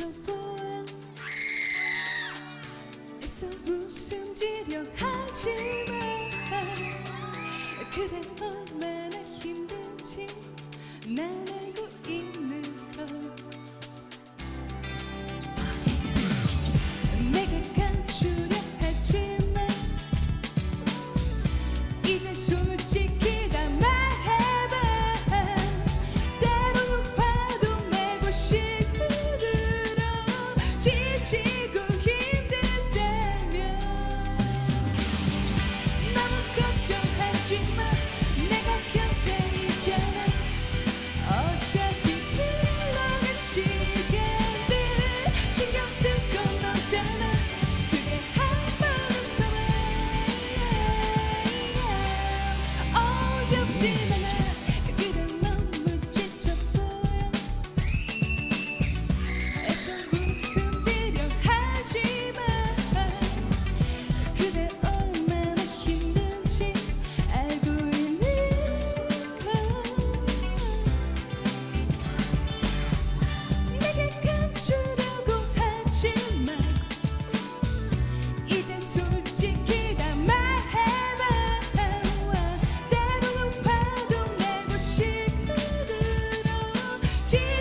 멈춰봐 애써 웃음지려 하지만 그래 얼마나 힘든지 난 알고 있는 걸 내가 감추려 하지만 이제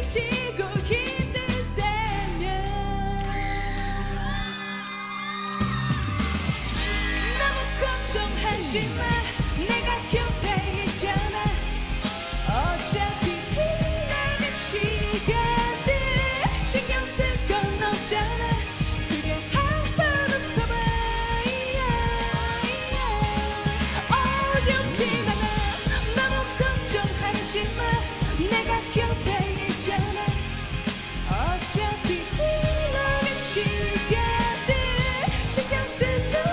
지치고 힘들 때면 너무 걱정하지 마. 내가 겨 in the